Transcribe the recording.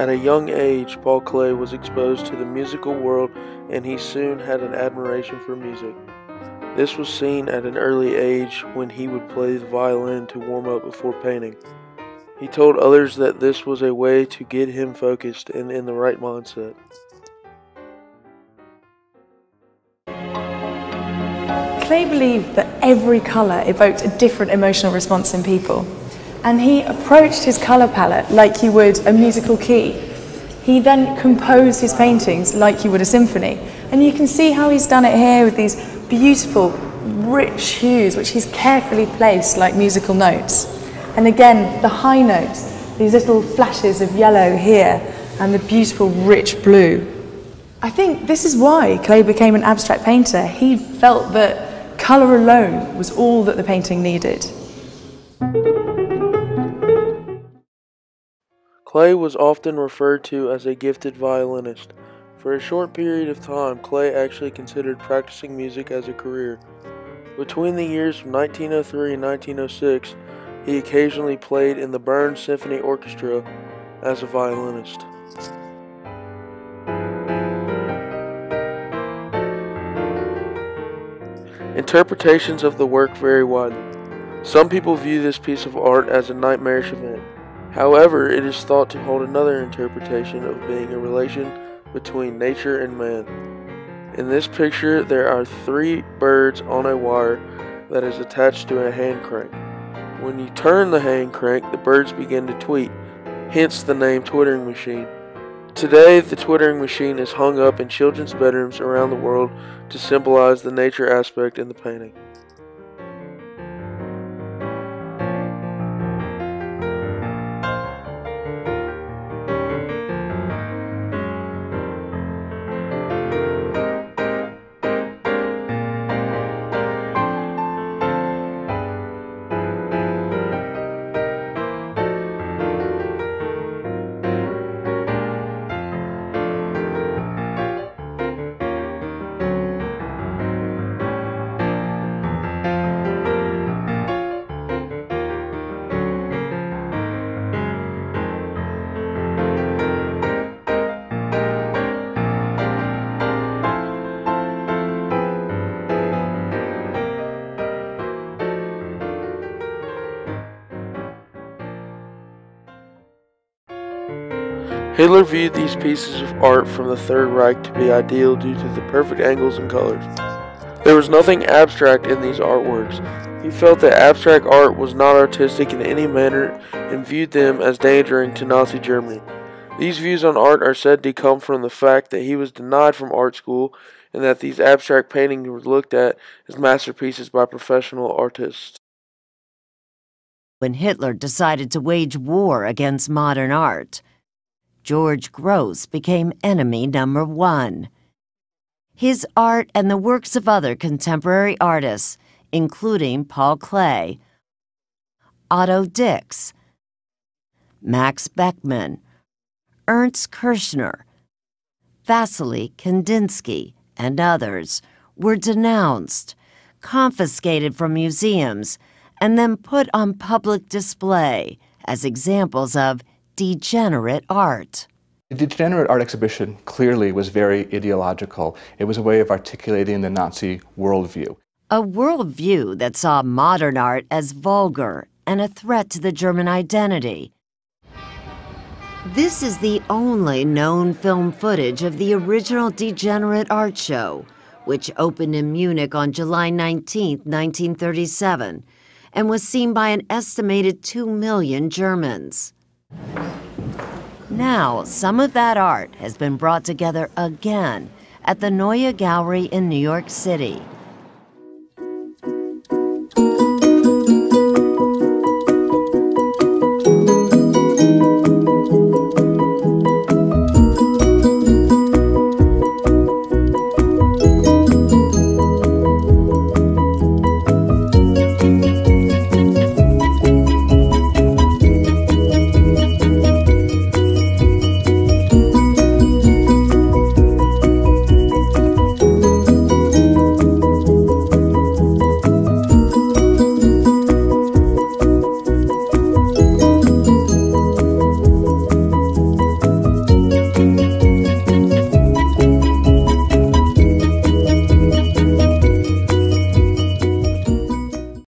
At a young age, Paul Klee was exposed to the musical world and he soon had an admiration for music. This was seen at an early age when he would play the violin to warm up before painting. He told others that this was a way to get him focused and in the right mindset. Klee believed that every colour evoked a different emotional response in people, and he approached his colour palette like you would a musical key. He then composed his paintings like you would a symphony, and you can see how he's done it here with these beautiful, rich hues which he's carefully placed like musical notes. And again, the high notes, these little flashes of yellow here, and the beautiful, rich blue. I think this is why Klee became an abstract painter. He felt that colour alone was all that the painting needed. Klee was often referred to as a gifted violinist. For a short period of time, Klee actually considered practicing music as a career. Between the years of 1903 and 1906, he occasionally played in the Bern Symphony Orchestra as a violinist. Interpretations of the work vary widely. Some people view this piece of art as a nightmarish event. However, it is thought to hold another interpretation of being a relation between nature and man. In this picture, there are three birds on a wire that is attached to a hand crank. When you turn the hand crank, the birds begin to tweet, hence the name twittering machine. Today, the twittering machine is hung up in children's bedrooms around the world to symbolize the nature aspect in the painting. Hitler viewed these pieces of art from the Third Reich to be ideal due to the perfect angles and colors. There was nothing abstract in these artworks. He felt that abstract art was not artistic in any manner and viewed them as endangering to Nazi Germany. These views on art are said to come from the fact that he was denied from art school and that these abstract paintings were looked at as masterpieces by professional artists. When Hitler decided to wage war against modern art, George Grosz became enemy number one. His art and the works of other contemporary artists, including Paul Klee, Otto Dix, Max Beckmann, Ernst Kirchner, Vasily Kandinsky, and others, were denounced, confiscated from museums, and then put on public display as examples of degenerate art. The Degenerate Art exhibition clearly was very ideological. It was a way of articulating the Nazi worldview. A worldview that saw modern art as vulgar and a threat to the German identity. This is the only known film footage of the original Degenerate Art Show, which opened in Munich on July 19, 1937, and was seen by an estimated 2 million Germans. Now, some of that art has been brought together again at the Neue Gallery in New York City.